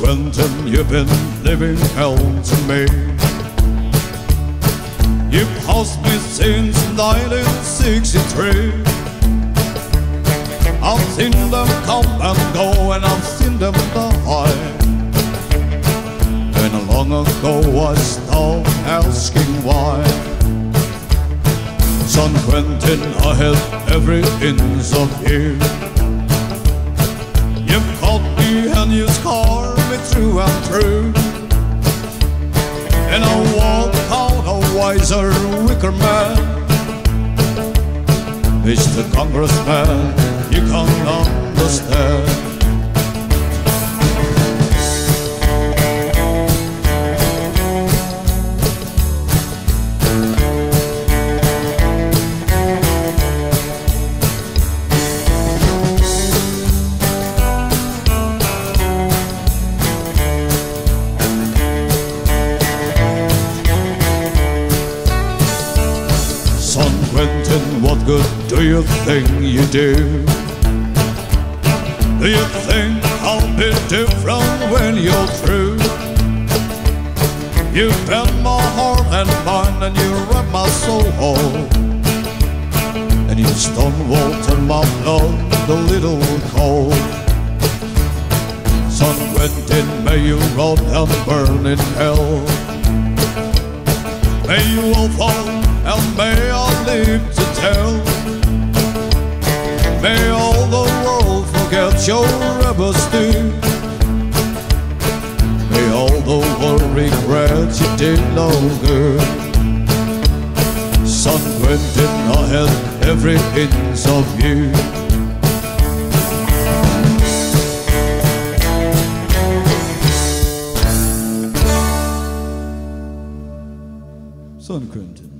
Quentin, you've been living hell to me. You've passed me since 1963. I've seen them come and go, and I've seen them ago I stopped asking why. San Quentin, I had every inch of you. You've caught me and you scarred me through and through. And I walk out a wiser, weaker man. Mr. Congressman, you can't understand. Son Quentin, what good do you think you do? Do you think I'll be different when you're through? You bend my heart and mind and you wrap my soul And you stonewall turn my blood a little cold Son Quentin, may you rot and burn in hell May you all fall and may I live to tell. May all the world forget your rebel stew. May all the world regret you did no good. Son Quentin, I had every inch of you. Son Quentin.